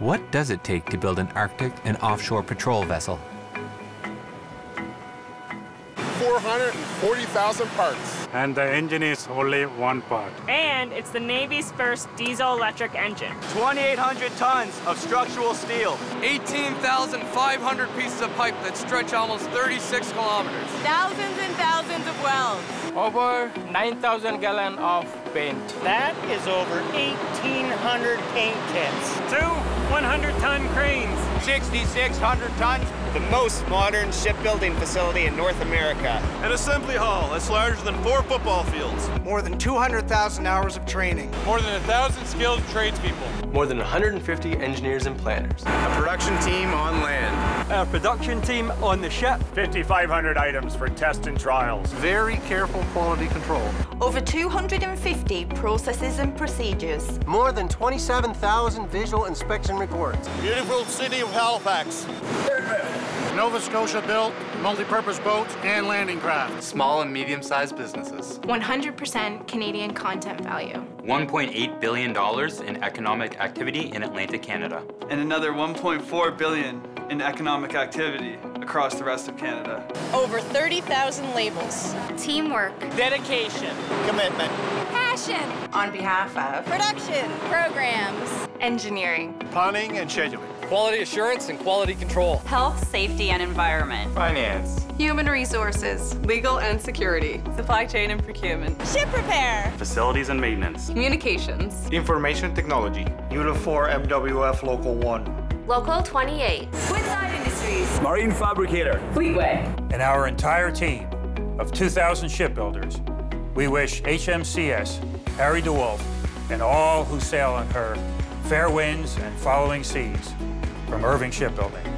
What does it take to build an Arctic and offshore patrol vessel? 440,000 parts. And the engine is only one part. And it's the Navy's first diesel-electric engine. 2,800 tons of structural steel. 18,500 pieces of pipe that stretch almost 36 kilometers. Thousands and thousands of welds. Over 9,000 gallons of paint. That is over 1,800 paint kits. Two 100-ton cranes. 6,600 tons. The most modern shipbuilding facility in North America. An assembly hall that's larger than four football fields. More than 200,000 hours of training. More than 1,000 skilled tradespeople. More than 150 engineers and planners. A production team on land. A production team on the ship. 5,500 items for test and trials. Very careful quality control. Over 250 processes and procedures. More than 27,000 visual inspection reports. Beautiful city of Halifax. Nova Scotia built multi-purpose boats and landing craft. Small and medium-sized businesses. 100% Canadian content value. $1.8 billion in economic activity in Atlantic Canada. And another 1.4 billion in economic activity across the rest of Canada. Over 30,000 labels. Teamwork. Dedication. Commitment. Passion. On behalf of. Production. Programs. Engineering. Planning and scheduling. Quality assurance and quality control. Health, safety, and environment. Finance. Human resources. Legal and security. Supply chain and procurement. Ship repair. Facilities and maintenance. Communications. Information technology. Unifor MWF Local 1. Local 28. Woodside Industries. Marine Fabricator. Fleetway. And our entire team of 2,000 shipbuilders, we wish HMCS, Harry DeWolf, and all who sail on her fair winds and following seas from Irving Shipbuilding.